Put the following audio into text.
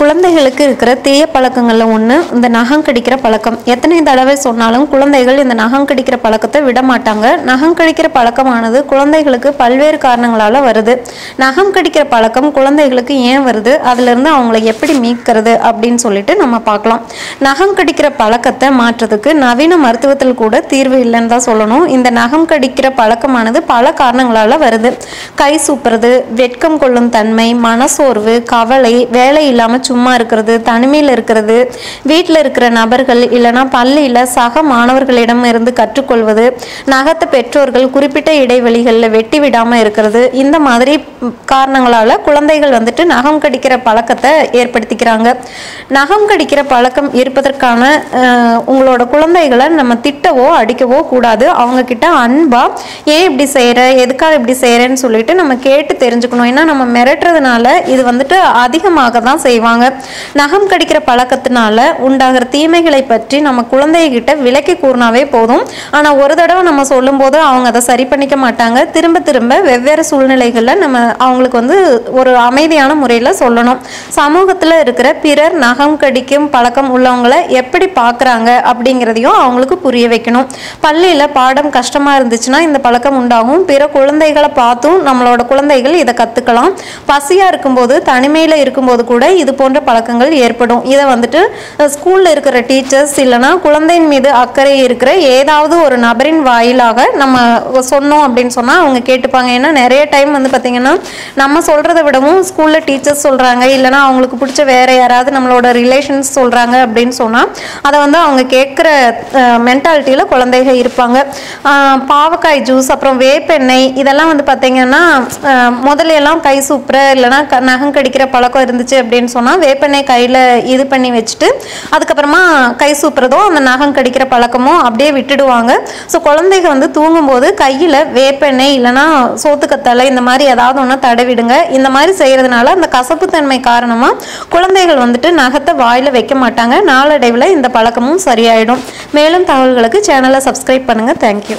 குழந்தைகளுக்கு இருக்கிற தீய பழக்கங்களில் ஒன்று இந்த நகம் கடிக்கிற பழக்கம். எத்தனை தடவை சொன்னாலும் குழந்தைகள் இந்த நகம் கடிக்கிற பழக்கத்தை விட மாட்டாங்க. நகம் கடிக்கிற பழக்கமானது குழந்தைகளுக்கு பல்வேறு காரணங்களால் வருது. நகம் கடிக்கிற பழக்கம் குழந்தைகளுக்கு ஏன் வருது? அதுலேருந்து அவங்கள எப்படி மீட்கிறது அப்படின்னு சொல்லிட்டு நம்ம பார்க்கலாம். நகம் கடிக்கிற பழக்கத்தை மாற்றுறதுக்கு நவீன மருத்துவத்தில் கூட தீர்வு இல்லைன்னு தான் சொல்லணும். இந்த நகம் கடிக்கிற பழக்கமானது பல காரணங்களால் வருது. கை சூப்புறது வெட்கம் கொள்ளும் தன்மை மனசோர்வு கவலை வேலை இல்லாமல் சும்மா இருக்கிறது தனிமையில் இருக்கிறது வீட்டில் இருக்கிற நபர்கள் இல்லைன்னா பள்ளியில் சக மாணவர்களிடம் இருந்து கற்றுக்கொள்வது நகத்தை பெற்றோர்கள் குறிப்பிட்ட இடைவெளிகளில் வெட்டி விடாமல் இருக்கிறது இந்த மாதிரி காரணங்களால் குழந்தைகள் வந்துட்டு நகம் கடிக்கிற பழக்கத்தை ஏற்படுத்திக்கிறாங்க. நகம் கடிக்கிற பழக்கம் இருப்பதற்கான உங்களோட குழந்தைகளை நம்ம திட்டவோ அடிக்கவோ கூடாது. அவங்க கிட்ட அன்பா ஏன் இப்படி செய்கிற எதுக்காக இப்படி செய்கிறேன்னு சொல்லிட்டு நம்ம கேட்டு தெரிஞ்சுக்கணும். ஏன்னா நம்ம மிரட்டுறதுனால இது வந்துட்டு அதிகமாக தான் செய்வாங்க. நகம் கடிக்கிற பழக்கத்தினால உண்டாகிற தீமைகளை பற்றி நம்ம குழந்தைகிட்ட விலக்கி கூறினாவே போதும். ஆனால் ஒரு தடவை நம்ம சொல்லும்போது அவங்க அதை சரி பண்ணிக்க மாட்டாங்க. திரும்ப திரும்ப வெவ்வேறு சூழ்நிலைகளில் நம்ம அவங்களுக்கு வந்து ஒரு அமைதியான முறையில் சொல்லணும். சமூகத்தில் இருக்கிற பிறர் நகம் கடிக்கும் பழக்கம் உள்ளவங்களை எப்படி பார்க்குறாங்க அப்படிங்கிறதையும் அவங்களுக்கு புரிய வைக்கணும். பள்ளியில் பாடம் கஷ்டமாக இருந்துச்சுன்னா இந்த பழக்கம் உண்டாகும். பிற குழந்தைகளை பார்த்தும் நம்மளோட குழந்தைகள் இதை கற்றுக்கலாம் பசியாக இருக்கும்போது தனிமையில் இருக்கும்போது கூட இது போன்ற பழக்கங்கள் ஏற்படும். இதை வந்துட்டு ஸ்கூலில் இருக்கிற டீச்சர்ஸ் இல்லைன்னா குழந்தையின் மீது அக்கறை இருக்கிற ஏதாவது ஒரு நபரின் வாயிலாக நம்ம சொன்னோம் அப்படின்னு சொன்னால் அவங்க கேட்டுப்பாங்க. ஏன்னா நிறைய டைம் வந்து பார்த்திங்கன்னா நம்ம சொல்கிறத விடவும் ஸ்கூலில் டீச்சர்ஸ் சொல்கிறாங்க இல்லைன்னா அவங்களுக்கு பிடிச்ச வேறு யாராவது நம்மளோட ரிலேஷன்ஸ் சொல்கிறாங்க அப்படின்னு சொன்னால் அதை வந்து அவங்க கேட்குற மென்டாலிட்டியில் குழந்தைகள் இருப்பாங்க. பாவக்காய் ஜூஸ் அப்புறம் வேப்பெண்ணெய் இதெல்லாம் வந்து பார்த்திங்கன்னா முதலையெல்லாம் முதல்ல எல்லாம் கை சூப்புற இல்லைன்னா க நகம் கடிக்கிற பழக்கம் இருந்துச்சு அப்படின்னு சொன்னால் வேப்பெண்ணெய் கையில் இது பண்ணி வச்சுட்டு அதுக்கப்புறமா கை சூப்புறதோ அந்த நகம் கடிக்கிற பழக்கமோ அப்படியே விட்டுடுவாங்க. ஸோ குழந்தைங்க வந்து தூங்கும்போது கையில் வேப்பெண்ணெய் இல்லைன்னா சோத்துக்கத்தலை இந்த மாதிரி ஏதாவது ஒன்று தடவிடுங்க. இந்த மாதிரி செய்கிறதுனால அந்த கசப்புத்தன்மை காரணமாக குழந்தைகள் வந்துட்டு நகத்தை வாயில் வைக்க மாட்டாங்க. நாளடைவில் இந்த பழக்கமும் சரியாயிடும். மேலும் தகவல்களுக்கு சேனலை சப்ஸ்கிரைப் பண்ணுங்கள் தேங்க்யூ